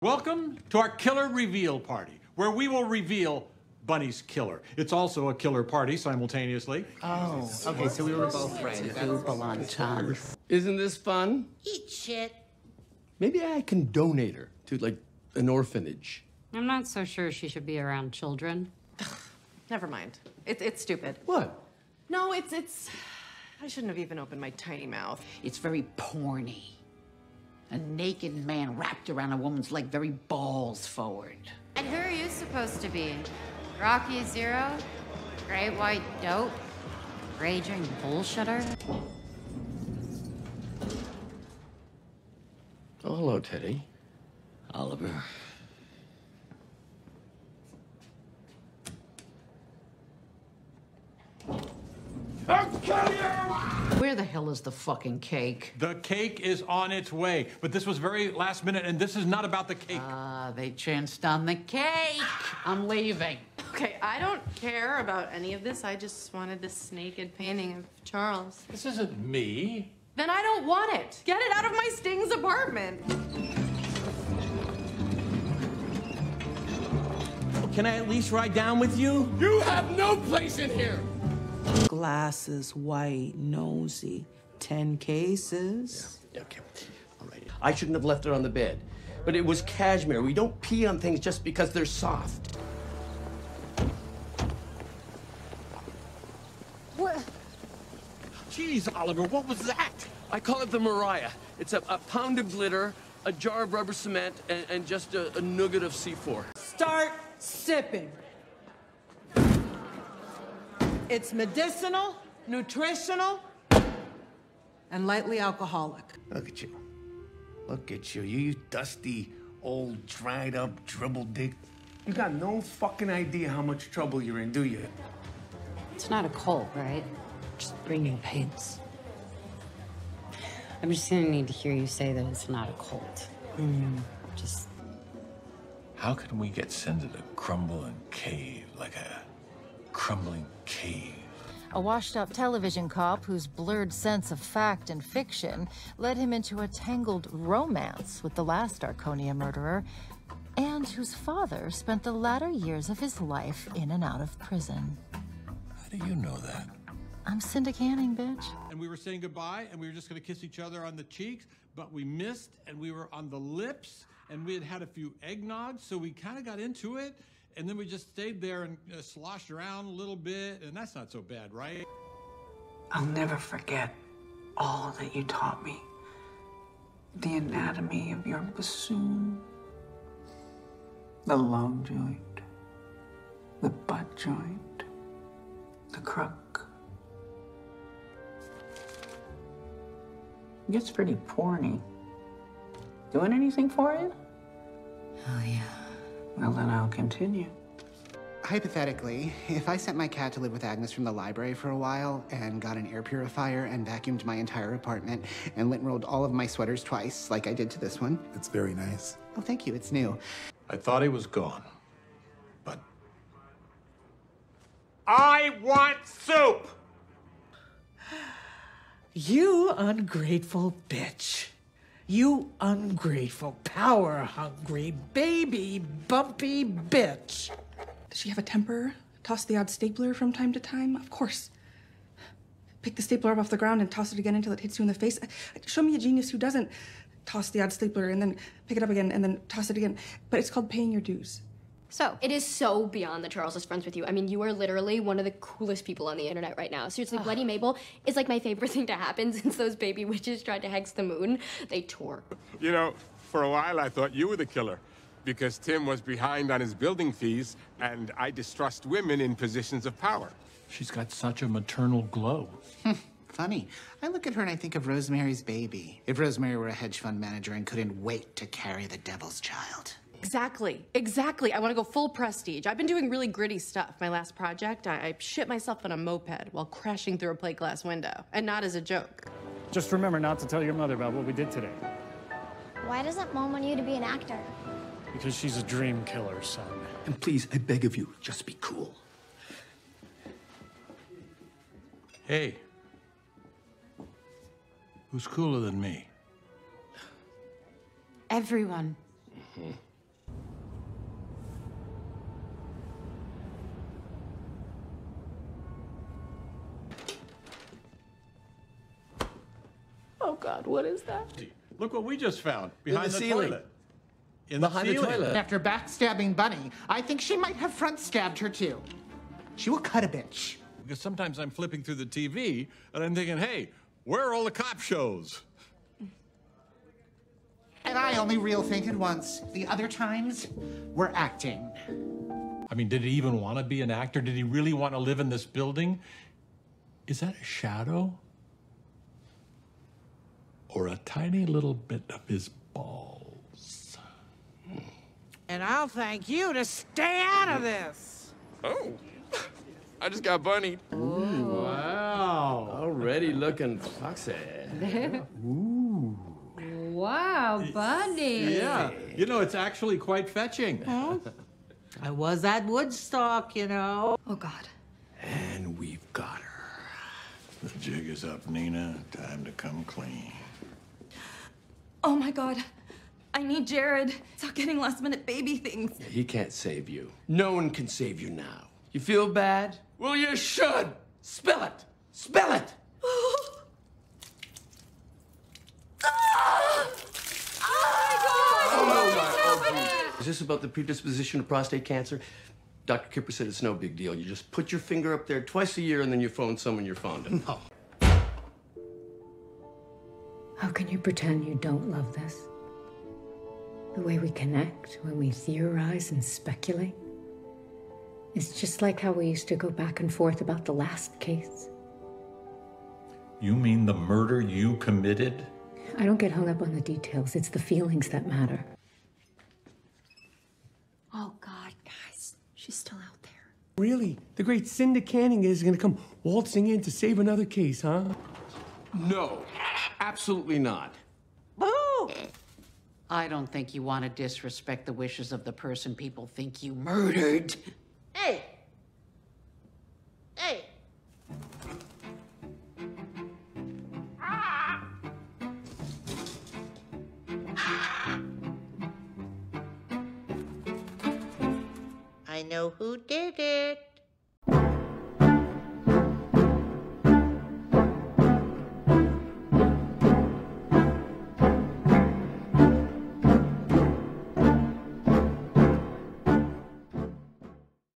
Welcome to our killer reveal party, where we will reveal Bunny's killer. It's also a killer party simultaneously. Oh, okay, so we were both right. Balon Isn't this fun? Eat shit. Maybe I can donate her to, like, an orphanage. I'm not so sure she should be around children. Never mind. It's it's stupid. What? No, it's it's. I shouldn't have even opened my tiny mouth. It's very porny. A naked man wrapped around a woman's leg, very balls forward. And who are you supposed to be? Rocky Zero? Great White Dope? Raging bullshitter? Oh, hello, Teddy. Oliver. Where the hell is the fucking cake? The cake is on its way, but this was very last minute, and this is not about the cake. Ah, they chanced on the cake. I'm leaving. Okay, I don't care about any of this. I just wanted this naked painting of Charles. This isn't me. Then I don't want it. Get it out of my Sting's apartment. Can I at least ride down with you? You have no place in here! Glasses, white, nosy. Ten cases. Yeah. Okay, all right. I shouldn't have left it on the bed. But it was cashmere. We don't pee on things just because they're soft. What? Jeez, Oliver, what was that? I call it the Mariah. It's a, a pound of glitter, a jar of rubber cement, and, and just a, a nugget of C4. Start sipping. It's medicinal, nutritional, and lightly alcoholic. Look at you. Look at you. You dusty, old, dried up dribble dick. You got no fucking idea how much trouble you're in, do you? It's not a cult, right? Just bringing pains. I'm just gonna need to hear you say that it's not a cult. Hmm. Just How can we get Sin to crumble and cave like a crumbling cave? A washed up television cop whose blurred sense of fact and fiction led him into a tangled romance with the last Arconia murderer, and whose father spent the latter years of his life in and out of prison. How do you know that? I'm Cinda Canning, bitch. And we were saying goodbye, and we were just going to kiss each other on the cheeks, but we missed, and we were on the lips, and we had had a few eggnogs, so we kind of got into it, and then we just stayed there and uh, sloshed around a little bit, and that's not so bad, right? I'll never forget all that you taught me. The anatomy of your bassoon, the long joint, the butt joint, the crook. It gets pretty porny. Doing anything for you? Oh, yeah. Well, then I'll continue. Hypothetically, if I sent my cat to live with Agnes from the library for a while and got an air purifier and vacuumed my entire apartment and lint rolled all of my sweaters twice, like I did to this one. It's very nice. Oh, thank you. It's new. I thought he was gone. But I want soup! You ungrateful bitch. You ungrateful, power hungry, baby bumpy bitch. Does she have a temper? Toss the odd stapler from time to time? Of course. Pick the stapler up off the ground and toss it again until it hits you in the face. Show me a genius who doesn't toss the odd stapler and then pick it up again and then toss it again. But it's called paying your dues. So, it is so beyond that Charles is friends with you. I mean, you are literally one of the coolest people on the internet right now. Seriously, Bloody Mabel is like my favorite thing to happen since those baby witches tried to hex the moon. They tore. You know, for a while I thought you were the killer. Because Tim was behind on his building fees, and I distrust women in positions of power. She's got such a maternal glow. Hmm, funny. I look at her and I think of Rosemary's Baby. If Rosemary were a hedge fund manager and couldn't wait to carry the devil's child. Exactly. Exactly. I want to go full prestige. I've been doing really gritty stuff. My last project, I, I shit myself on a moped while crashing through a plate glass window. And not as a joke. Just remember not to tell your mother about what we did today. Why doesn't mom want you to be an actor? Because she's a dream killer, son. And please, I beg of you, just be cool. hey, who's cooler than me? everyone. Mm-hmm. God, what is that? Look what we just found behind the the, ceiling. toilet. In Behind the ceiling. toilet. After backstabbing Bunny, I think she might have front stabbed her too. She will cut a bitch. Because sometimes I'm flipping through the TV and I'm thinking, hey, where are all the cop shows? And I only real fainted once. The other times were acting. I mean, did he even want to be an actor? Did he really want to live in this building? Is that a shadow? Or a tiny little bit of his balls? And I'll thank you to stay out of this. Oh, I just got bunnied. Wow. Already looking foxy. Ooh. Wow, bunny. Yeah. You know, it's actually quite fetching. I was at Woodstock, you know. Oh, God. And we've got her. The jig is up, Nina. Time to come clean. Oh, my God. I need Jared. Stop getting last minute baby things. He can't save you. No one can save you now. You feel bad? Well, you should. Spill it. Spill it. Oh Is this about the predisposition to prostate cancer? Dr. Kipper said it's no big deal. You just put your finger up there twice a year and then you phone someone you're fond of. No. How you pretend you don't love this? The way we connect when we theorize and speculate? It's just like how we used to go back and forth about the last case. You mean the murder you committed? I don't get hung up on the details, it's the feelings that matter. Oh, God, guys, she's still out there. Really? The great Cinda Canning is gonna come waltzing in to save another case, huh? No, absolutely not. Boo! I don't think you want to disrespect the wishes of the person people think you murdered. Hey! Hey! Ah! Ah! I know who did it.